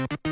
you